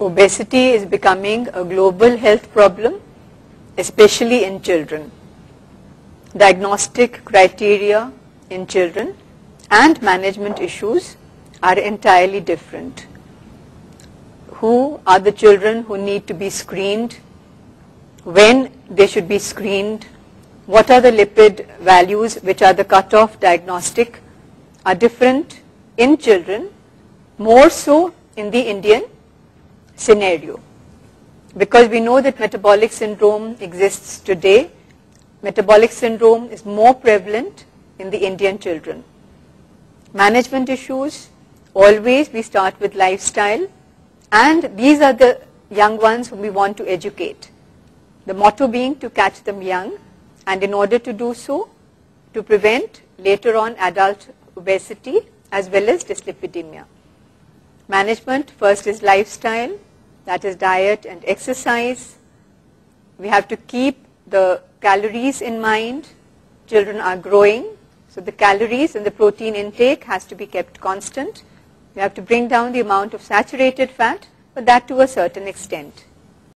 obesity is becoming a global health problem, especially in children. Diagnostic criteria in children and management issues are entirely different. Who are the children who need to be screened? When they should be screened? What are the lipid values which are the cutoff diagnostic are different in children, more so in the Indian scenario. Because we know that metabolic syndrome exists today, metabolic syndrome is more prevalent in the Indian children. Management issues, always we start with lifestyle and these are the young ones whom we want to educate. The motto being to catch them young and in order to do so, to prevent later on adult obesity as well as dyslipidemia. Management first is lifestyle, that is diet and exercise. We have to keep the calories in mind. Children are growing, so the calories and the protein intake has to be kept constant. We have to bring down the amount of saturated fat, but that to a certain extent.